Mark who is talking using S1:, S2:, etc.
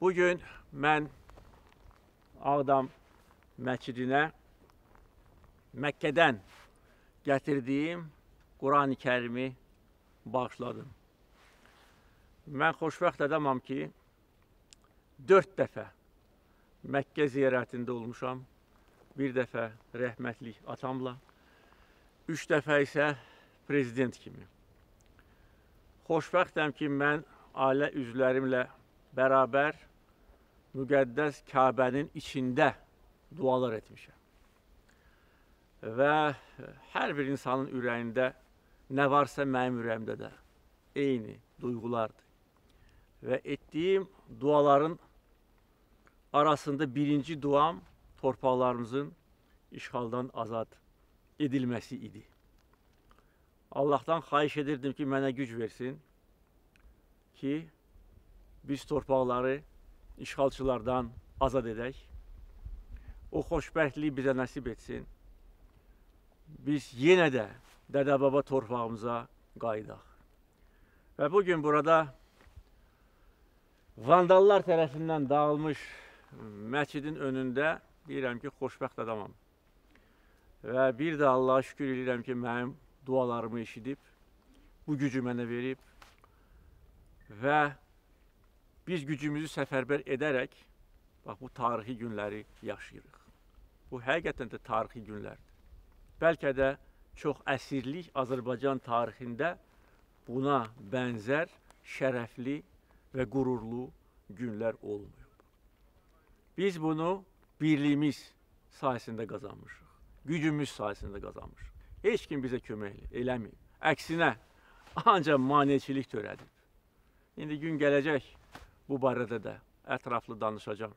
S1: Bugün mən Ağdam məscidinə Məkkədən gətirdiyim Qurani Kərimi bağışladım. Mən xoşbəxt adamam ki, dörd dəfə Məkkə ziyarətində olmuşam. Bir dəfə rəhmətlik atamla, üç dəfə isə prezident kimi. Xoşbəxtəm ki, mən ailə üzvlərimlə bərabər müqəddəs Kabənin içində dualar etmişəm. Və hər bir insanın ürəyində nə varsa mənim ürəyimdə də eyni duyğulardır. Və etdiyim duaların arasında birinci duam torpaqlarımızın işğaldan azad edilməsi idi. Allahdan xahiş edirdim ki, mənə güc versin ki, biz torpaqları işğalçılardan azad edək. O xoşbəxtliyi bizə nəsib etsin. Biz yenə də dədə-baba torpağımıza qayıdaq. Və bu gün burada vandallar tərəfindən dağılmış məscidin önündə deyirəm ki, xoşbəxt adamam. Və bir də Allaha şükür edirəm ki, mənim dualarımı eşidib, bu gücü mənə verib və biz gücümüzü səfərbər edərək bax bu tarixi günləri yaşayırıq. Bu həqiqətən də tarixi günlərdir. Bəlkə də çox əsirlik Azərbaycan tarixində buna bənzər şərəfli və qürurlu günlər olmayıb. Biz bunu birliyimiz sayəsində qazanmışıq. Gücümüz sayəsində qazanmışıq. Heç kim bizə kömək eləmir. Əksinə, ancaq maneçilik törədib. İndi gün gələcək, bu barədə də ətraflı danışacağam.